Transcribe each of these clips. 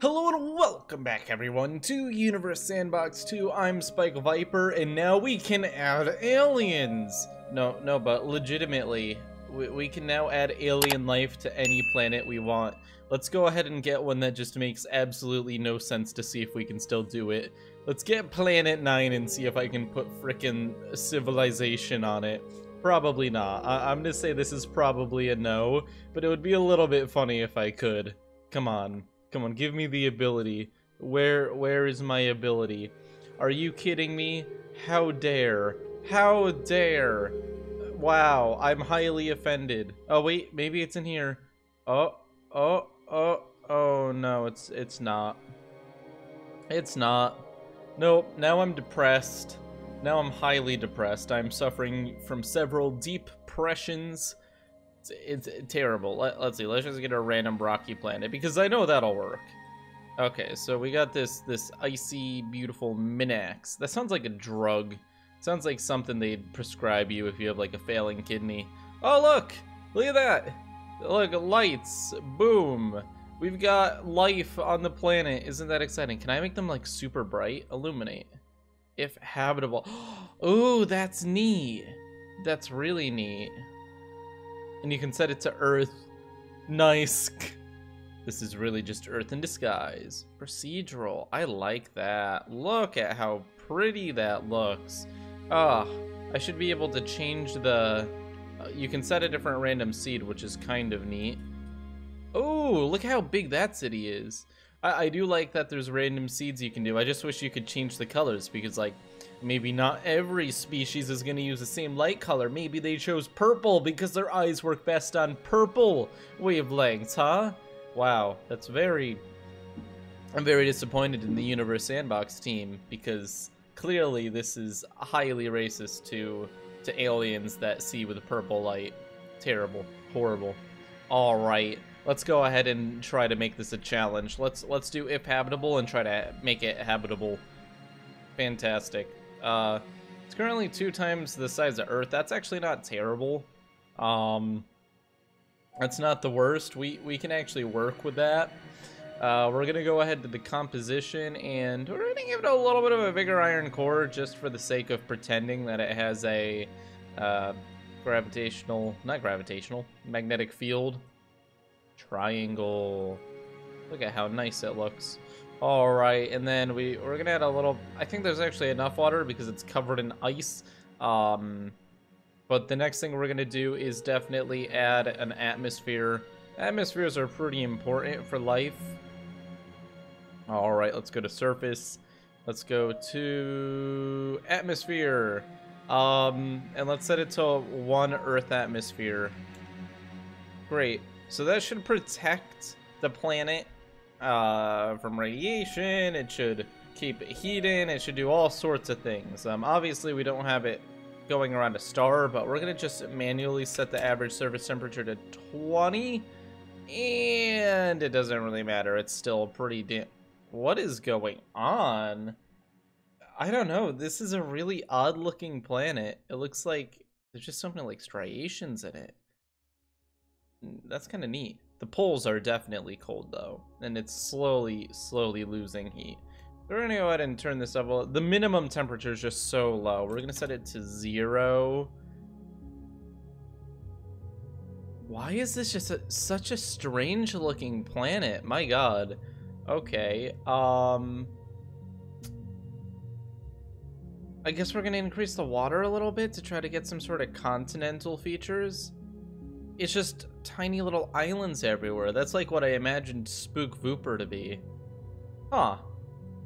Hello and welcome back everyone to Universe Sandbox 2. I'm Spike Viper and now we can add aliens. No, no, but legitimately, we, we can now add alien life to any planet we want. Let's go ahead and get one that just makes absolutely no sense to see if we can still do it. Let's get Planet 9 and see if I can put frickin' civilization on it. Probably not. I I'm gonna say this is probably a no, but it would be a little bit funny if I could. Come on. Come on, give me the ability. Where where is my ability? Are you kidding me? How dare? How dare? Wow, I'm highly offended. Oh wait, maybe it's in here. Oh, oh, oh, oh no, it's it's not. It's not. Nope, now I'm depressed. Now I'm highly depressed. I'm suffering from several deep depressions. It's, it's terrible. Let, us see. Let's just get a random rocky planet because I know that'll work. Okay, so we got this this icy, beautiful Minax. That sounds like a drug. Sounds like something they'd prescribe you if you have like a failing kidney. Oh look! Look at that! Look, lights! Boom! We've got life on the planet. Isn't that exciting? Can I make them like super bright? Illuminate. If habitable. Oh, that's neat. That's really neat and you can set it to Earth. Nice. This is really just Earth in disguise. Procedural. I like that. Look at how pretty that looks. Ah, oh, I should be able to change the... Uh, you can set a different random seed, which is kind of neat. Oh, look how big that city is. I, I do like that there's random seeds you can do. I just wish you could change the colors because, like, Maybe not every species is going to use the same light color. Maybe they chose purple because their eyes work best on purple wavelengths, huh? Wow, that's very... I'm very disappointed in the Universe Sandbox team because clearly this is highly racist to to aliens that see with purple light. Terrible. Horrible. Alright, let's go ahead and try to make this a challenge. Let's let's do if habitable and try to make it habitable. Fantastic. Uh, it's currently two times the size of Earth. That's actually not terrible. Um, that's not the worst. We, we can actually work with that. Uh, we're going to go ahead to the composition, and we're going to give it a little bit of a bigger iron core just for the sake of pretending that it has a uh, gravitational, not gravitational, magnetic field. Triangle. Look at how nice it looks. All right, and then we we're gonna add a little. I think there's actually enough water because it's covered in ice. Um, but the next thing we're gonna do is definitely add an atmosphere. Atmospheres are pretty important for life. All right, let's go to surface. Let's go to atmosphere. Um, and let's set it to one Earth atmosphere. Great. So that should protect the planet uh, from radiation. It should keep it heating. It should do all sorts of things. Um, obviously, we don't have it going around a star, but we're going to just manually set the average surface temperature to 20. And it doesn't really matter. It's still pretty damn... What is going on? I don't know. This is a really odd-looking planet. It looks like there's just something like striations in it. That's kind of neat. The poles are definitely cold though, and it's slowly, slowly losing heat. We're gonna go ahead and turn this up. The minimum temperature is just so low. We're gonna set it to zero. Why is this just a, such a strange looking planet? My god. Okay, um... I guess we're gonna increase the water a little bit to try to get some sort of continental features. It's just tiny little islands everywhere. That's like what I imagined Spook Vooper to be. Huh.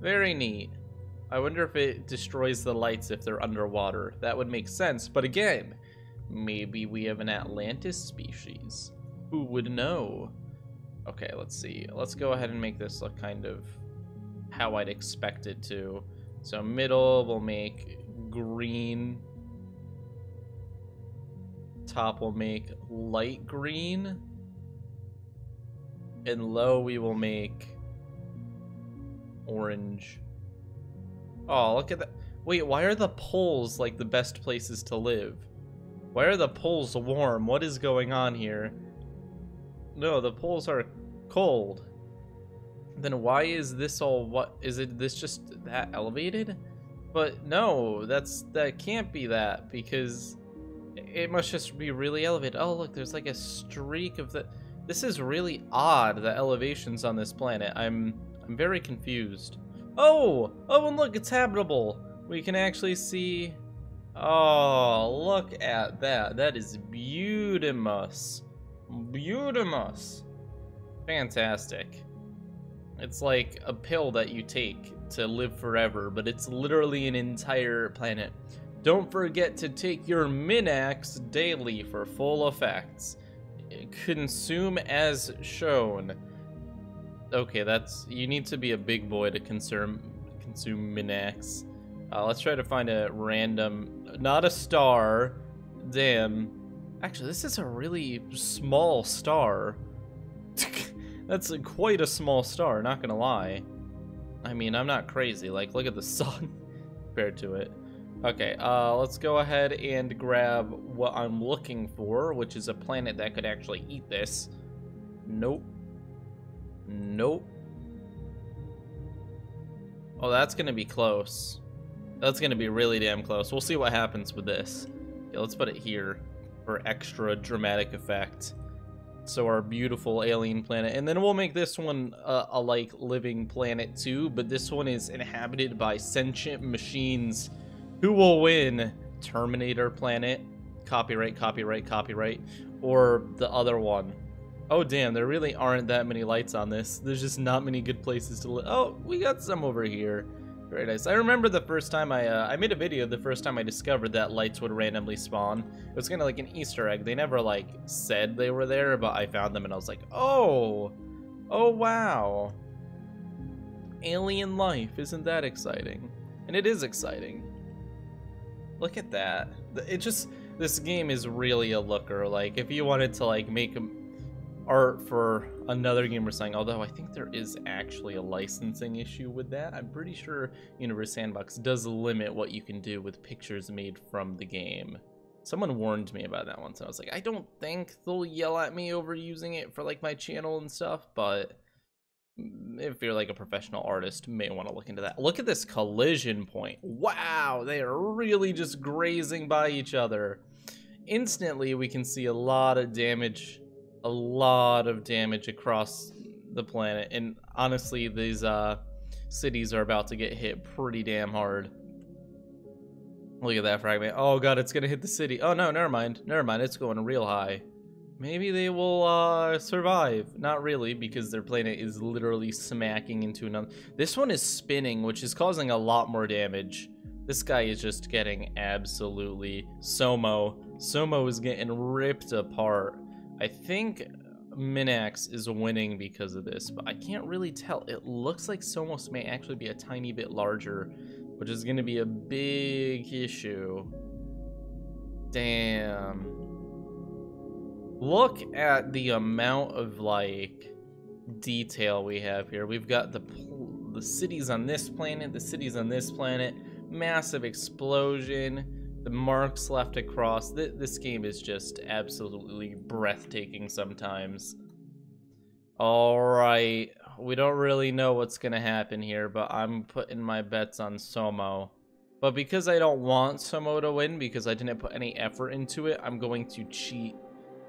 Very neat. I wonder if it destroys the lights if they're underwater. That would make sense, but again, maybe we have an Atlantis species. Who would know? Okay, let's see. Let's go ahead and make this look kind of how I'd expect it to. So middle, we'll make green top will make light green. And low we will make orange. Oh, look at that. Wait, why are the poles like the best places to live? Why are the poles warm? What is going on here? No, the poles are cold. then why is this all what is it this just that elevated? But no, that's that can't be that because it must just be really elevated. Oh look, there's like a streak of the this is really odd, the elevations on this planet. I'm I'm very confused. Oh! Oh, and look, it's habitable. We can actually see... Oh, look at that. That is beautimous. Beautimous. Fantastic. It's like a pill that you take to live forever, but it's literally an entire planet. Don't forget to take your Minax daily for full effects. Consume as shown. Okay, that's... You need to be a big boy to consume, consume Minax. Uh, let's try to find a random... Not a star. Damn. Actually, this is a really small star. That's a, quite a small star, not gonna lie. I mean, I'm not crazy. Like, look at the sun compared to it. Okay, uh, let's go ahead and grab what I'm looking for, which is a planet that could actually eat this. Nope. Nope. Oh, that's gonna be close. That's gonna be really damn close. We'll see what happens with this. Let's put it here for extra dramatic effect. So our beautiful alien planet. And then we'll make this one uh, a like living planet too, but this one is inhabited by sentient machines. Who will win? Terminator planet, copyright, copyright, copyright, or the other one? Oh damn, there really aren't that many lights on this. There's just not many good places to live. Oh, we got some over here. Very nice. I remember the first time I uh, I made a video the first time I discovered that lights would randomly spawn. It was kind of like an Easter egg. They never like said they were there, but I found them and I was like, oh, oh wow. Alien life, isn't that exciting? And it is exciting. Look at that. It just this game is really a looker. Like if you wanted to like make art for another game or something, although I think there is actually a licensing issue with that. I'm pretty sure Universe Sandbox does limit what you can do with pictures made from the game. Someone warned me about that once, and I was like, I don't think they'll yell at me over using it for like my channel and stuff, but if you're like a professional artist, may want to look into that. Look at this collision point. Wow, they are really just grazing by each other. Instantly, we can see a lot of damage a lot of damage across the planet. And honestly, these uh, cities are about to get hit pretty damn hard. Look at that fragment. Oh god, it's gonna hit the city. Oh no, never mind. Never mind, it's going real high. Maybe they will uh, survive. Not really, because their planet is literally smacking into another. This one is spinning, which is causing a lot more damage. This guy is just getting absolutely Somo. Somo is getting ripped apart. I think Minax is winning because of this, but I can't really tell. It looks like Somos may actually be a tiny bit larger, which is going to be a big issue. Damn. Look at the amount of, like, detail we have here. We've got the, the cities on this planet, the cities on this planet, massive explosion, the marks left across. Th this game is just absolutely breathtaking sometimes. Alright, we don't really know what's gonna happen here, but I'm putting my bets on Somo. But because I don't want Somo to win, because I didn't put any effort into it, I'm going to cheat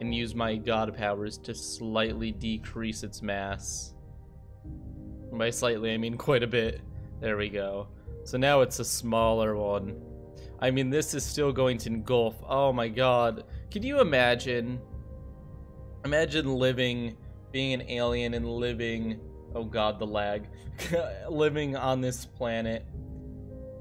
and use my god powers to slightly decrease its mass. By slightly, I mean quite a bit. There we go. So now it's a smaller one. I mean, this is still going to engulf. Oh my god. Can you imagine? Imagine living, being an alien and living, oh god, the lag, living on this planet.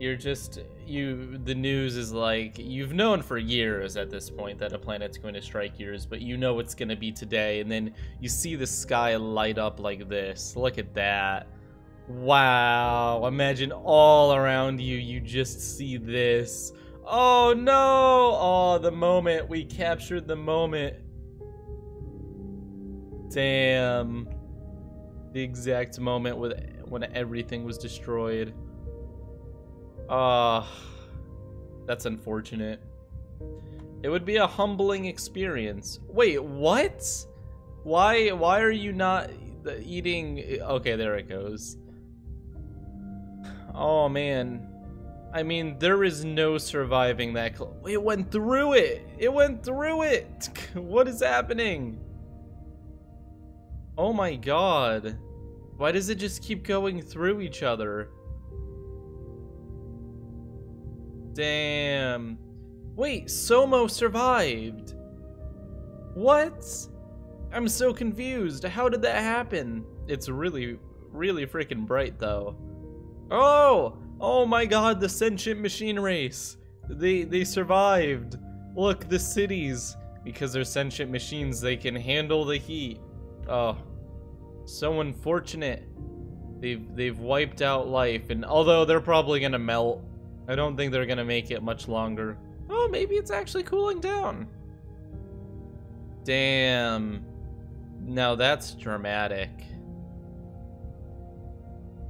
You're just, you, the news is like, you've known for years at this point that a planet's going to strike yours, but you know it's going to be today, and then you see the sky light up like this. Look at that. Wow, imagine all around you, you just see this. Oh no! Oh, the moment. We captured the moment. Damn. The exact moment with when everything was destroyed. Ah, that's unfortunate. It would be a humbling experience. Wait, what? Why why are you not eating... Okay, there it goes. Oh, man. I mean, there is no surviving that. It went through it. It went through it. what is happening? Oh my god. Why does it just keep going through each other? Damn. Wait, Somo survived. What? I'm so confused. How did that happen? It's really, really freaking bright though. Oh! Oh my god, the sentient machine race. They they survived. Look, the cities. Because they're sentient machines, they can handle the heat. Oh. So unfortunate. They've they've wiped out life, and although they're probably gonna melt, I don't think they're gonna make it much longer. Oh, maybe it's actually cooling down. Damn. Now that's dramatic.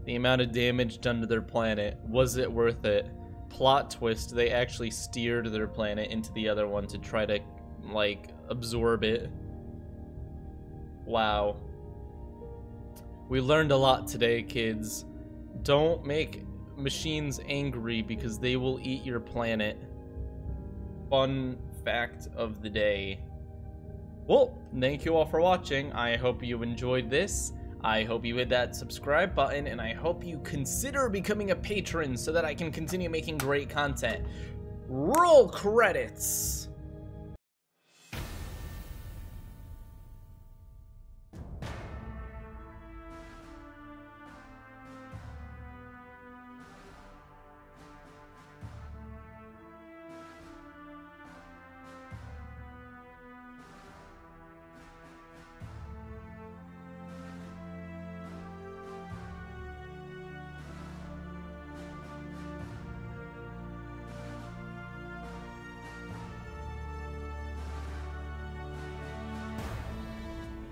The amount of damage done to their planet, was it worth it? Plot twist, they actually steered their planet into the other one to try to, like, absorb it. Wow. We learned a lot today, kids. Don't make machines angry because they will eat your planet. Fun fact of the day. Well, thank you all for watching. I hope you enjoyed this. I hope you hit that subscribe button, and I hope you consider becoming a patron so that I can continue making great content. Roll credits!